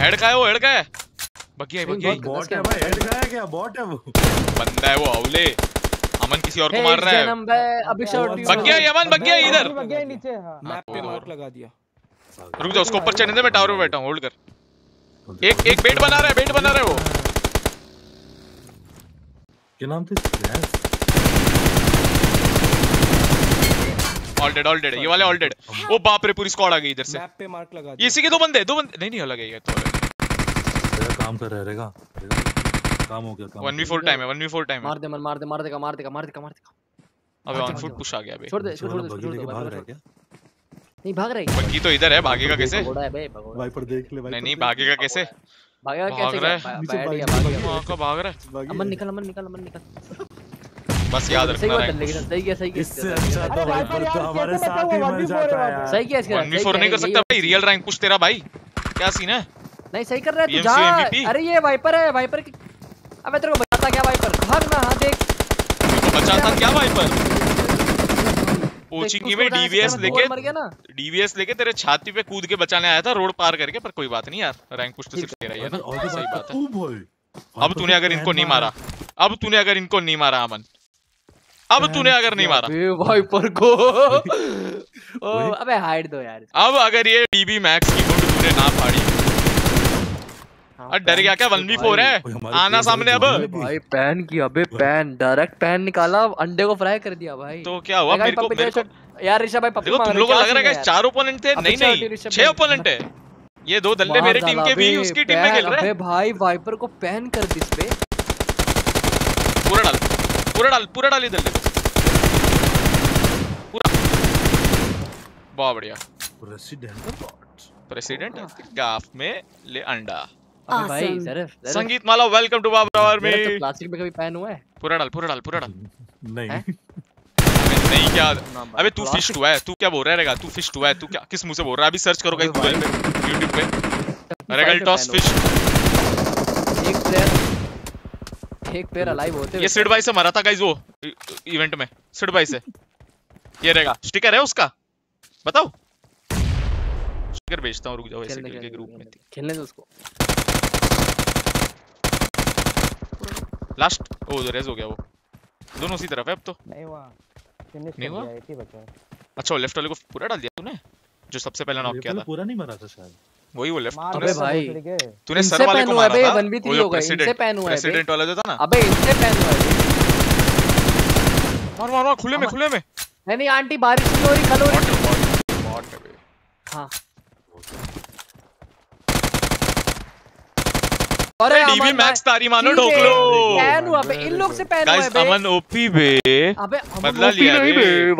Head का है वो हेड का है। बगिया बहुत- बॉट है। भाई हेड का है क्या? बॉट है वो? बंदा है वो अवले अमन किसी और को मार रहा है। अभिषेक वो बगिया यमन बगिया इधर। बग गया नीचे हाँ। मैप पे मार्क लगा दिया। रुक जा उसको ऊपर चढ़ने दे मैं टावर पे बैठा हूँ होल्ड कर। एक एक बेड बना रहा है बेड बना रहा है वो। क्या नाम थे ऑल डेड ऑल डेड ये वाले ऑल डेड ओ बाप रे पूरी स्क्वाड आ गई इधर से। मैप पे मार्क लगा दिया। इसी के दो बंदे दो बंदे नहीं नहीं अलग है ये तो। तेरा काम कर रहा रहेगा। काम हो गया काम 1v4 टाइम है 1v4 टाइम है। मार दे मन मार दे मार देगा मार देगा मार देगा मार देगा। अबे ऑन फुट पुश आ गया बे छोड़ दे छोड़ दे छोड़ दे भाग रहा है क्या? नहीं भाग रहा है। बग्गी तो इधर है भागेगा कैसे? है वाइपर देख ले नहीं नहीं भागेगा कैसे? भागेगा कैसे भाग रहा है। नीचे बैठ भाग वहाँ का भाग रहा है। अमन निकल अमन निकल अमन निकल। बस याद रखना है लेकिन सही किया सही किया इससे अच्छा तो भाई वाइपर तो हमारे साथ ही मर जाता है है। सही किया इसके साथ, वन सही फोर किया, नहीं कर सकता भाई रियल रैंक पुश तेरा भाई। क्या सीन है? नहीं सही कर रहा है तू जा। अरे ये वाइपर है वाइपर की अबे तेरे को बताता क्या वाइपर भाग ना हाँ देख। तो बचा था क्या भाई पर कोचिंग में डीवीएस लेके गोल मर गया ना। डीवीएस लेके तेरे छाती पे कूद के बचाने आया था रोड पार करके पर कोई बात नहीं यार रैंक पुश तो सिर्फ़ तेरा ही है ना। सही बात बात है। अब तूने अगर इनको नहीं मारा अब तूने अगर इनको नहीं मारा अमन। अब तूने अगर नहीं मारा। अबे वाइपर को। ओ अबे हाइड दो यार। अब अगर ये डीबी मैक्स की गुंड तूने ना फाड़ी। हाँ, डर गया क्या? वन वी फोर है? आना सामने अब। भाई। पैन की अबे पैन डायरेक्ट पैन निकाला अंडे को फ्राई कर दिया भाई। तो क्या हुआ? मेरे को मेरे को यार ऋषभ भाई पप्पी देखो तुम लोगों को लग रहा है चार ओपोनेंट थे? नहीं नहीं। छह ओपोनेंट है ये दो दल्ले मार टीम के भी उसकी टीम में खेल रहे हैं। अबे भाई वाइपर को पैन कर दी इस पे पूरा डाल। पूरा डाल पूरा डाल इधर ले पूरा बहुत बढ़िया। प्रेसिडेंट प्रेसिडेंट गाफ में ले अंडा। अबे भाई Awesome. सरफ सरफ संगीत माला वेलकम टू बाबरावर मेरा तो में प्लास्टिक में कभी पैन हुआ है? पूरा डाल पूरा डाल पूरा डाल। नहीं। नहीं क्या? अबे तू फिस्ट हुआ है तू क्या बोल रहा रहेगा तू फिस्ट हुआ है तू क्या किस मुँह से बोल रहा है? अभी सर्च करो गाइस गूगल पे YouTube पे। भाई रेगल टॉस पैन एक प्लेयर एक प्लेयर अलाइव होते ये सिड भाई से मरा था गाइस वो इवेंट में। सिड भाई से। ये रहेगा स्टिकर है उसका? बताओ। भेजता हूँ रुक जाओ ऐसे करके ग्रुप में खेलने दो उसको। लास्ट ओ रेज हो गया वो। दोनों उसी तरफ़ है अब तो। नहीं हुआ फिनिश नहीं हुआ? एक ही बचा अच्छा वो लेफ़्ट वाले को पूरा डाल दिया तूने? जो सबसे पहले नॉक किया था। पूरा नहीं मरा था शायद। वही वो लेफ़्ट तूने अबे भाई। तूने सर वाले को मारा था? 1v3 वो जो होगा, इनसे पैन हुआ है president वाला जो था ना। अबे इनसे पैन हुआ है मार मार मार खुले में खुले में। नहीं नहीं आंटी बारिश हो रही कल हो रही। बॉट में भी है। अरे डीबी मैक्स तारी मानो ठीक ढोक लो। पहन हुआ बे इन लोग से पहन हुआ गाइस है बे अमन ओपी बे। अबे अमन बदला लिया नहीं बे,